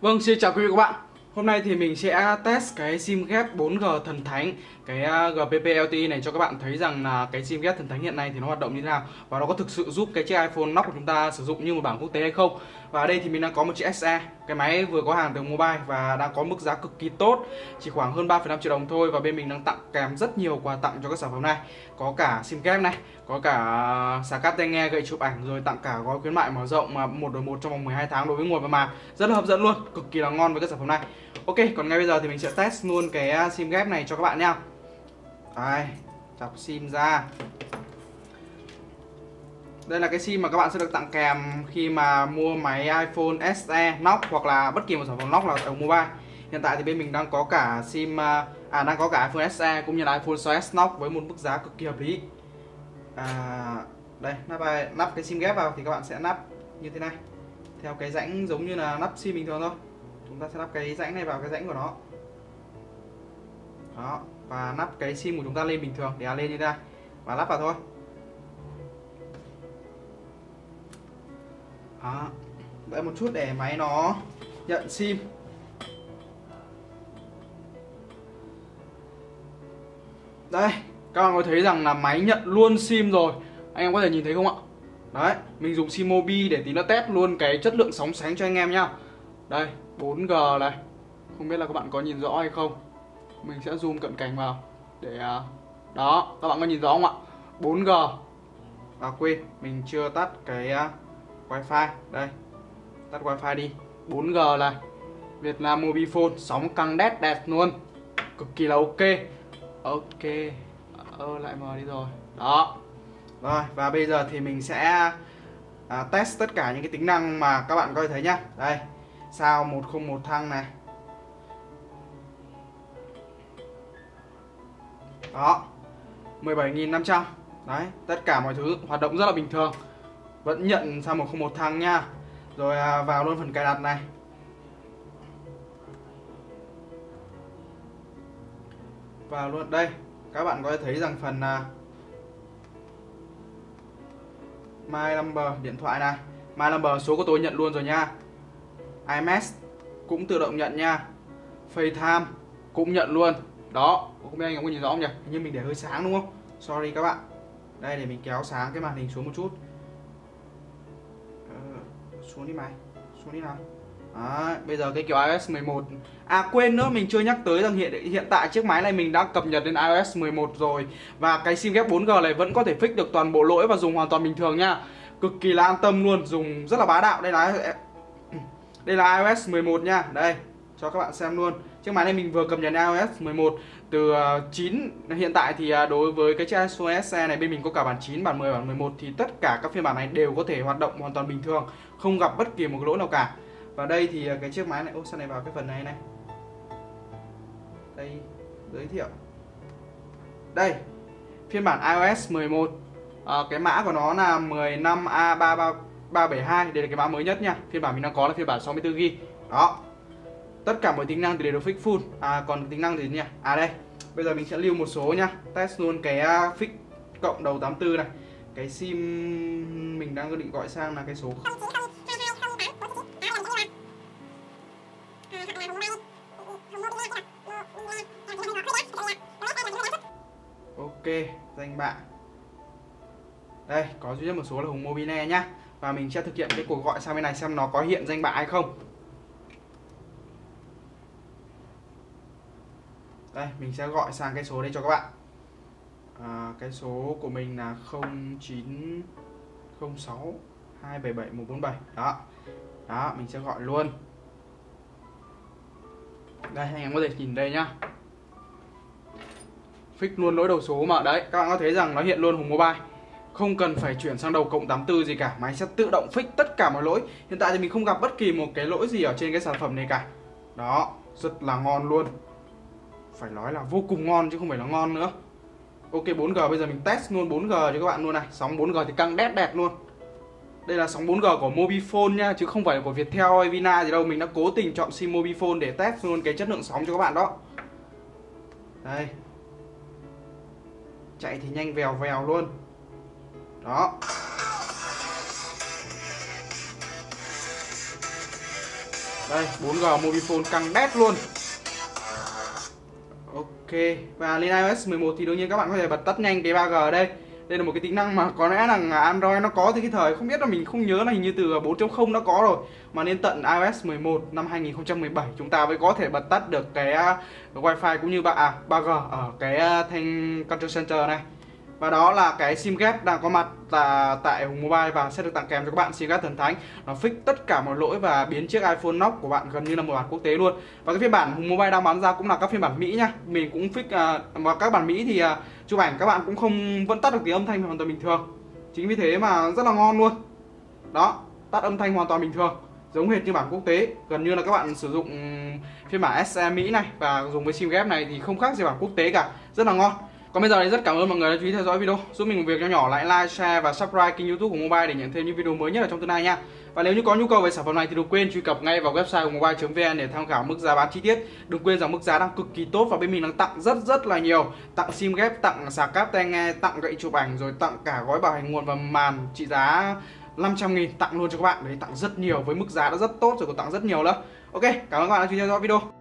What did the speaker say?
Vâng, xin chào quý vị các bạn. Hôm nay thì mình sẽ test cái sim ghép 4G thần thánh Cái à, GPP LTE này cho các bạn thấy rằng là cái sim ghép thần thánh hiện nay thì nó hoạt động như thế nào Và nó có thực sự giúp cái chiếc iPhone nóc của chúng ta sử dụng như một bảng quốc tế hay không. Và ở đây thì mình đang có một chiếc SE cái máy vừa có hàng từ mobile và đang có mức giá cực kỳ tốt Chỉ khoảng hơn 3,5 triệu đồng thôi Và bên mình đang tặng kèm rất nhiều quà tặng cho các sản phẩm này. Có cả sim kép này Có cả à, xà cáp tai nghe gậy chụp ảnh Rồi tặng cả gói khuyến mại mở rộng mà một đổi một trong vòng 12 tháng đối với nguồn và màn. Rất là hấp dẫn luôn, cực kỳ là ngon với các sản phẩm này. Ok, còn ngay bây giờ thì mình sẽ test luôn cái à, sim ghép này cho các bạn nha. Đây, chọc sim ra. Đây là cái sim mà các bạn sẽ được tặng kèm khi mà mua máy iPhone SE nóc hoặc là bất kỳ một sản phẩm nóc nào ở mobile. Hiện tại thì bên mình đang có cả sim à, à đang có cả iPhone SE cũng như là iPhone 6s nóc với một mức giá cực kỳ hợp lý. À, Đây, nắp, nắp cái sim ghép vào thì các bạn sẽ nắp như thế này. Theo cái rãnh giống như là nắp sim bình thường thôi. Chúng ta sẽ lắp cái rãnh này vào cái rãnh của nó. Đó và lắp cái sim của chúng ta lên bình thường để lên như thế này. Và lắp vào thôi. Đó. Đợi một chút để máy nó nhận sim. Đây các bạn có thấy rằng là máy nhận luôn sim rồi. Anh em có thể nhìn thấy không ạ? Đấy mình dùng sim mobi để tí nó test luôn cái chất lượng sóng sáng cho anh em nhá. Đây 4G này. Không biết là các bạn có nhìn rõ hay không? Mình sẽ zoom cận cảnh vào Để à, Đó, các bạn có nhìn rõ không ạ? 4G À quên, mình chưa tắt cái à, wifi. Đây Tắt wifi đi. 4G là Việt Nam Mobifone Sóng căng đét đẹp luôn. Cực kỳ là ok. Ok Ơ lại mờ đi rồi. Đó. Rồi và bây giờ thì mình sẽ à, test tất cả những cái tính năng mà các bạn có thể thấy nhá. Đây sao 101 thăng này. Đó 17.500 đấy tất cả mọi thứ hoạt động rất là bình thường vẫn nhận sang 101 thăng nha. Rồi à, vào luôn phần cài đặt này. Vào luôn đây các bạn có thể thấy rằng phần à, my number điện thoại này. My number số của tôi nhận luôn rồi nha. IMS cũng tự động nhận nha. FaceTime cũng nhận luôn. Đó không biết anh có nhìn rõ không nhỉ? Nhưng mình để hơi sáng đúng không? Sorry các bạn. Đây để mình kéo sáng cái màn hình xuống một chút xuống đi mày xuống đi nào. Đấy, bây giờ cái kiểu iOS 11 À quên nữa mình chưa nhắc tới rằng hiện hiện tại chiếc máy này mình đã cập nhật đến iOS 11 rồi. Và cái sim ghép 4G này vẫn có thể fix được toàn bộ lỗi và dùng hoàn toàn bình thường nha. Cực kỳ là an tâm luôn, dùng rất là bá đạo. Đây là đây là iOS 11 nha. Đây cho các bạn xem luôn. Chiếc máy này mình vừa cập nhật iOS 11 từ à, 9 hiện tại thì à, đối với cái chiếc iPhone này bên mình có cả bản 9, bản 10, bản 11 thì tất cả các phiên bản này đều có thể hoạt động hoàn toàn bình thường, không gặp bất kỳ một lỗ lỗi nào cả. Và đây thì à, cái chiếc máy này, ô sao này vào cái phần này này. Đây giới thiệu. Đây. Phiên bản iOS 11 à, cái mã của nó là 15A33 372 đây là cái mã mới nhất nha phiên bản mình đang có là phiên bản 64GB đó tất cả mọi tính năng thì đều được fix full à còn tính năng gì nha? à đây bây giờ mình sẽ lưu một số nha test luôn cái à, fix cộng đầu 84 này cái sim mình đang định gọi sang là cái số Ok, danh bạ Đây, có duy nhất một số là Hùng Mobile nhá. Và mình sẽ thực hiện cái cuộc gọi sang bên này xem nó có hiện danh bạ hay không. Đây mình sẽ gọi sang cái số đây cho các bạn. À, cái số của mình là 0906 277 147 đó. Đó mình sẽ gọi luôn. Đây anh em có thể nhìn đây nhá fix luôn lỗi đầu số mà. Đấy, các bạn có thấy rằng nó hiện luôn Hùng Mobile. Không cần phải chuyển sang đầu cộng 84 gì cả, máy sẽ tự động fix tất cả mọi lỗi. Hiện tại thì mình không gặp bất kỳ một cái lỗi gì ở trên cái sản phẩm này cả. Đó, rất là ngon luôn. Phải nói là vô cùng ngon chứ không phải là ngon nữa. Ok 4G bây giờ mình test luôn 4G cho các bạn luôn này. Sóng 4G thì căng đét đẹp luôn. Đây là sóng 4G của Mobifone nha, chứ không phải của Viettel hay Vina gì đâu. Mình đã cố tình chọn sim Mobifone để test luôn cái chất lượng sóng cho các bạn đó. Đây chạy thì nhanh vèo vèo luôn. Đó. Đây 4G Mobifone căng đét luôn. Ok, và lên iOS 11 thì đương nhiên các bạn có thể bật tắt nhanh cái 3G ở đây đây là một cái tính năng mà có lẽ là Android nó có từ cái thời không biết là mình không nhớ là hình như từ 4.0 nó có rồi. Mà nên tận iOS 11 năm 2017 chúng ta mới có thể bật tắt được cái, à, wifi cũng như bạn à, 3G ở cái à, thanh control center này và đó là cái sim ghép đang có mặt là tại Hùng Mobile và sẽ được tặng kèm cho các bạn sim ghép thần thánh. Nó fix tất cả mọi lỗi và biến chiếc iPhone nóc của bạn gần như là một bản quốc tế luôn. Và cái phiên bản Hùng Mobile đang bán ra cũng là các phiên bản Mỹ nhá. Mình cũng fix uh, và các bản Mỹ thì uh, chụp ảnh các bạn cũng không vẫn tắt được tiếng âm thanh hoàn toàn bình thường. Chính vì thế mà rất là ngon luôn. Đó tắt âm thanh hoàn toàn bình thường. Giống hệt như bản quốc tế. Gần như là các bạn sử dụng phiên bản SE Mỹ này và dùng với sim ghép này thì không khác gì bản quốc tế cả. Rất là ngon còn bây giờ thì rất cảm ơn mọi người đã chú ý theo dõi video. Giúp mình một việc nhỏ nhỏ lại like, share và subscribe kênh youtube của mobile để nhận thêm những video mới nhất ở trong tương lai nha. Và nếu như có nhu cầu về sản phẩm này thì đừng quên truy cập ngay vào website của mobile.vn để tham khảo mức giá bán chi tiết. Đừng quên rằng mức giá đang cực kỳ tốt và bên mình đang tặng rất rất là nhiều. Tặng sim ghép, tặng sạc cáp tai nghe, tặng gậy chụp ảnh, rồi tặng cả gói bảo hành nguồn và màn trị giá 500 nghìn. Tặng luôn cho các bạn. Đấy, tặng rất nhiều với mức giá đã rất tốt rồi còn tặng rất nhiều nữa. Ok, cảm ơn các bạn đã chú ý theo dõi video.